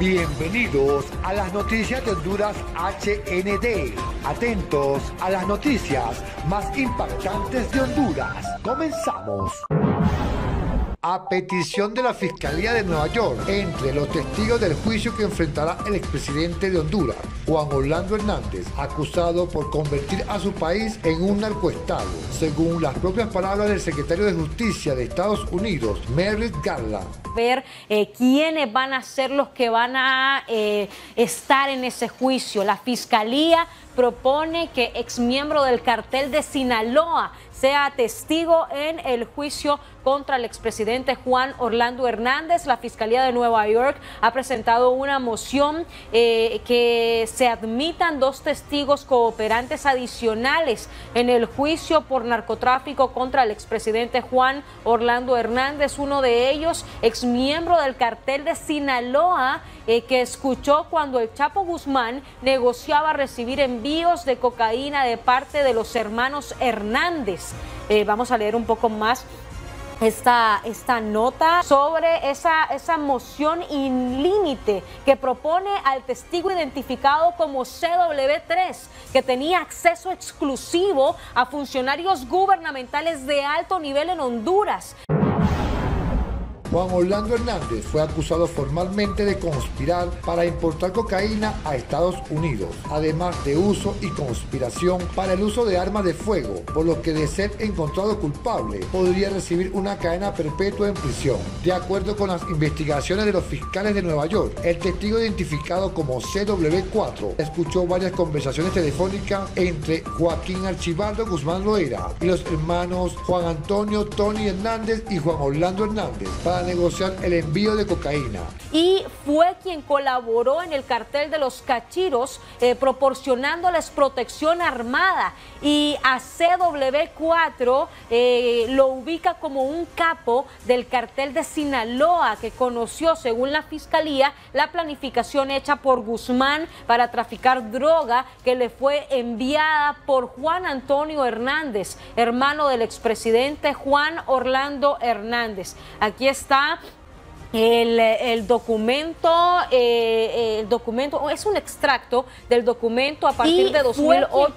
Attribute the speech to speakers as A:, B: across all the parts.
A: Bienvenidos a las noticias de Honduras HND. Atentos a las noticias más impactantes de Honduras. Comenzamos. A petición de la Fiscalía de Nueva York, entre los testigos del juicio que enfrentará el expresidente de Honduras, Juan Orlando Hernández, acusado por convertir a su país en un narcoestado, según las propias palabras del secretario de Justicia de Estados Unidos, Merrick Garland.
B: Ver eh, quiénes van a ser los que van a eh, estar en ese juicio. La Fiscalía propone que exmiembro del cartel de Sinaloa sea testigo en el juicio contra el expresidente Juan Orlando Hernández. La Fiscalía de Nueva York ha presentado una moción eh, que se admitan dos testigos cooperantes adicionales en el juicio por narcotráfico contra el expresidente Juan Orlando Hernández, uno de ellos exmiembro del cartel de Sinaloa eh, que escuchó cuando el Chapo Guzmán negociaba recibir envíos de cocaína de parte de los hermanos Hernández. Eh, vamos a leer un poco más esta, esta nota sobre esa, esa moción límite que propone al testigo identificado como CW3, que tenía acceso exclusivo a funcionarios gubernamentales de alto nivel en Honduras.
A: Juan Orlando Hernández fue acusado formalmente de conspirar para importar cocaína a Estados Unidos, además de uso y conspiración para el uso de armas de fuego, por lo que de ser encontrado culpable podría recibir una cadena perpetua en prisión. De acuerdo con las investigaciones de los fiscales de Nueva York, el testigo identificado como CW4 escuchó varias conversaciones telefónicas entre Joaquín Archibaldo Guzmán Loera y los hermanos Juan Antonio Tony Hernández y Juan Orlando Hernández negociar el envío de cocaína.
B: Y fue quien colaboró en el cartel de los cachiros, eh, proporcionándoles protección armada. Y a CW4 eh, lo ubica como un capo del cartel de Sinaloa, que conoció, según la fiscalía, la planificación hecha por Guzmán para traficar droga que le fue enviada por Juan Antonio Hernández, hermano del expresidente Juan Orlando Hernández. Aquí está está el, documento, eh, el documento es un extracto del documento a partir de 2008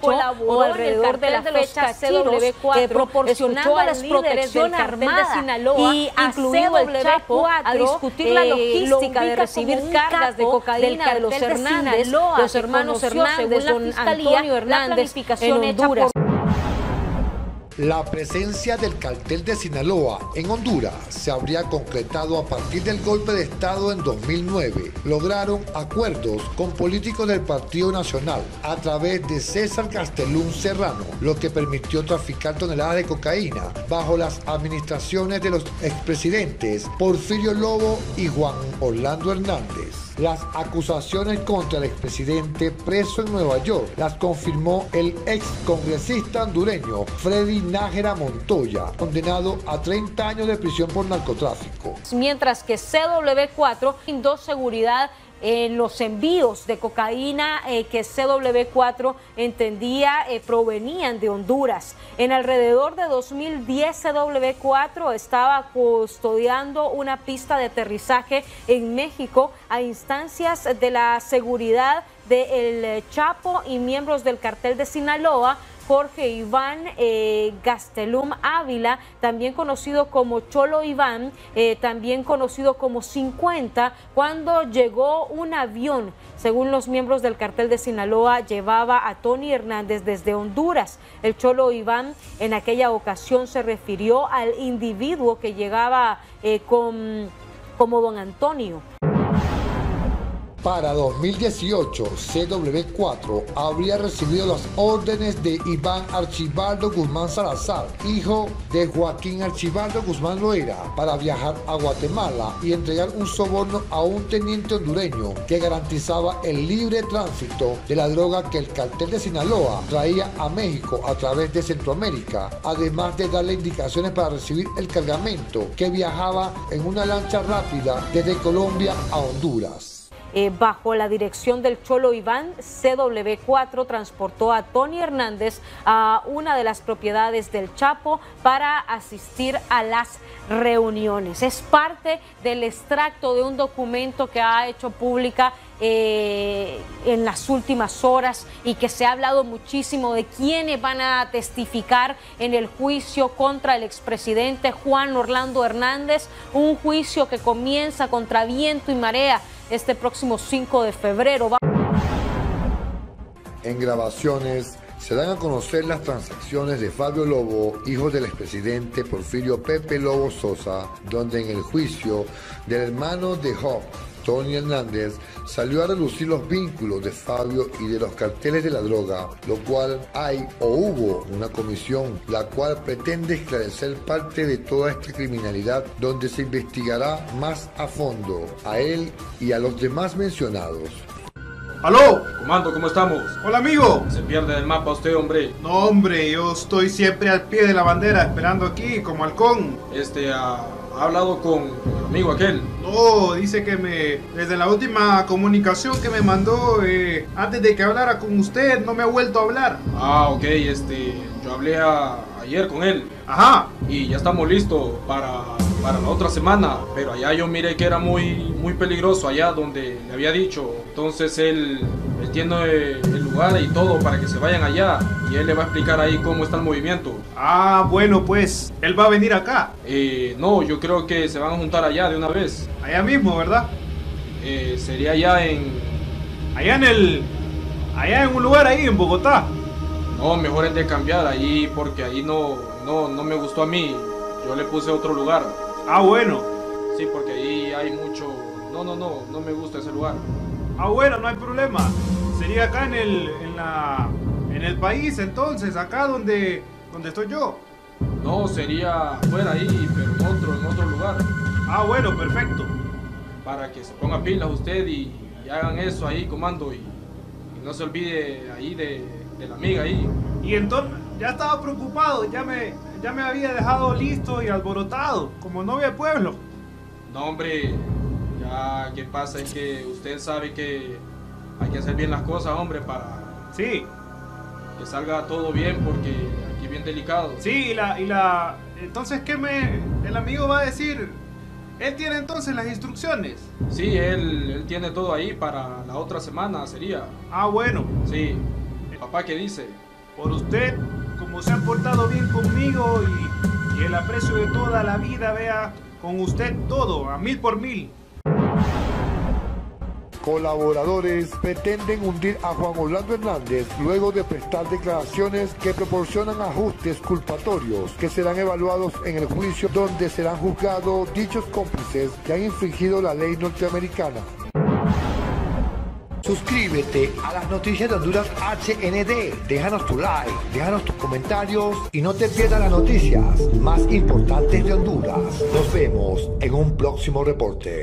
B: o alrededor de la fecha CW4 eh, proporcionando a las protección armada de Sinaloa, y incluido el Chapo, a discutir la eh, logística de recibir cargas de cocaína de los Hernández, los hermanos Hernández, don Antonio Hernández, en Honduras.
A: La presencia del cartel de Sinaloa en Honduras se habría concretado a partir del golpe de Estado en 2009. Lograron acuerdos con políticos del Partido Nacional a través de César Castellún Serrano, lo que permitió traficar toneladas de cocaína bajo las administraciones de los expresidentes Porfirio Lobo y Juan Orlando Hernández. Las acusaciones contra el expresidente preso en Nueva York las confirmó el ex congresista hondureño Freddy Nájera Montoya, condenado a 30 años de prisión por narcotráfico.
B: Mientras que CW4 brindó seguridad en los envíos de cocaína eh, que CW4 entendía eh, provenían de Honduras. En alrededor de 2010 CW4 estaba custodiando una pista de aterrizaje en México a instancias de la seguridad del Chapo y miembros del cartel de Sinaloa Jorge Iván eh, Gastelum Ávila, también conocido como Cholo Iván, eh, también conocido como 50, cuando llegó un avión, según los miembros del cartel de Sinaloa, llevaba a Tony Hernández desde Honduras. El Cholo Iván en aquella ocasión se refirió al individuo que llegaba eh, con, como don Antonio.
A: Para 2018, CW4 habría recibido las órdenes de Iván Archibaldo Guzmán Salazar, hijo de Joaquín Archibaldo Guzmán Loera, para viajar a Guatemala y entregar un soborno a un teniente hondureño que garantizaba el libre tránsito de la droga que el cartel de Sinaloa traía a México a través de Centroamérica, además de darle indicaciones para recibir el cargamento que viajaba en una lancha rápida desde Colombia a Honduras.
B: Eh, bajo la dirección del Cholo Iván, CW4 transportó a Tony Hernández a una de las propiedades del Chapo para asistir a las reuniones. Es parte del extracto de un documento que ha hecho pública eh, en las últimas horas y que se ha hablado muchísimo de quiénes van a testificar en el juicio contra el expresidente Juan Orlando Hernández, un juicio que comienza contra viento y marea este próximo 5 de febrero.
A: En grabaciones se dan a conocer las transacciones de Fabio Lobo, hijo del expresidente Porfirio Pepe Lobo Sosa, donde en el juicio del hermano de Job, Tony Hernández, salió a reducir los vínculos de Fabio y de los carteles de la droga, lo cual hay o hubo una comisión la cual pretende esclarecer parte de toda esta criminalidad donde se investigará más a fondo a él y a los demás mencionados.
C: ¡Aló!
D: Comando, ¿cómo estamos?
C: Hola amigo.
D: Se pierde el mapa usted, hombre.
C: No, hombre, yo estoy siempre al pie de la bandera, esperando aquí, como halcón.
D: Este, ha, hablado con el amigo aquel.
C: No, dice que me, desde la última comunicación que me mandó, eh, antes de que hablara con usted, no me ha vuelto a hablar.
D: Ah, ok, este, yo hablé ayer con él.
C: Ajá.
D: Y ya estamos listos para, para la otra semana, pero allá yo miré que era muy, muy peligroso, allá donde le había dicho. Entonces él, él tiene el lugar y todo para que se vayan allá y él le va a explicar ahí cómo está el movimiento.
C: Ah, bueno, pues, él va a venir acá.
D: Eh, no, yo creo que se van a juntar allá de una vez.
C: Allá mismo, ¿verdad?
D: Eh, sería allá en...
C: Allá en el... Allá en un lugar ahí, en Bogotá.
D: No, mejor es de cambiar ahí porque ahí no, no, no me gustó a mí. Yo le puse otro lugar.
C: Ah, bueno.
D: Sí, porque ahí hay mucho... No, no, no, no me gusta ese lugar.
C: Ah, bueno, no hay problema. Sería acá en el, en la, en el país, entonces, acá donde, donde estoy yo.
D: No, sería fuera ahí, pero en otro, en otro lugar.
C: Ah, bueno, perfecto.
D: Para que se ponga pilas usted y, y hagan eso ahí, comando, y, y, no se olvide ahí de, de, la amiga ahí.
C: Y entonces, ya estaba preocupado, ya me, ya me había dejado listo y alborotado, como novia de pueblo.
D: No, hombre, ya que pasa es que usted sabe que hay que hacer bien las cosas, hombre, para
C: sí.
D: que salga todo bien, porque aquí es bien delicado.
C: Sí, y la, y la... Entonces, ¿qué me... el amigo va a decir? ¿Él tiene entonces las instrucciones?
D: Sí, él, él tiene todo ahí para la otra semana, sería.
C: Ah, bueno.
D: Sí. Papá, ¿qué dice?
C: Por usted, como se ha portado bien conmigo y, y el aprecio de toda la vida, vea, con usted todo, a mil por mil
A: colaboradores pretenden hundir a Juan Orlando Hernández luego de prestar declaraciones que proporcionan ajustes culpatorios que serán evaluados en el juicio donde serán juzgados dichos cómplices que han infringido la ley norteamericana. Suscríbete a las noticias de Honduras HND, déjanos tu like, déjanos tus comentarios y no te pierdas las noticias más importantes de Honduras. Nos vemos en un próximo reporte.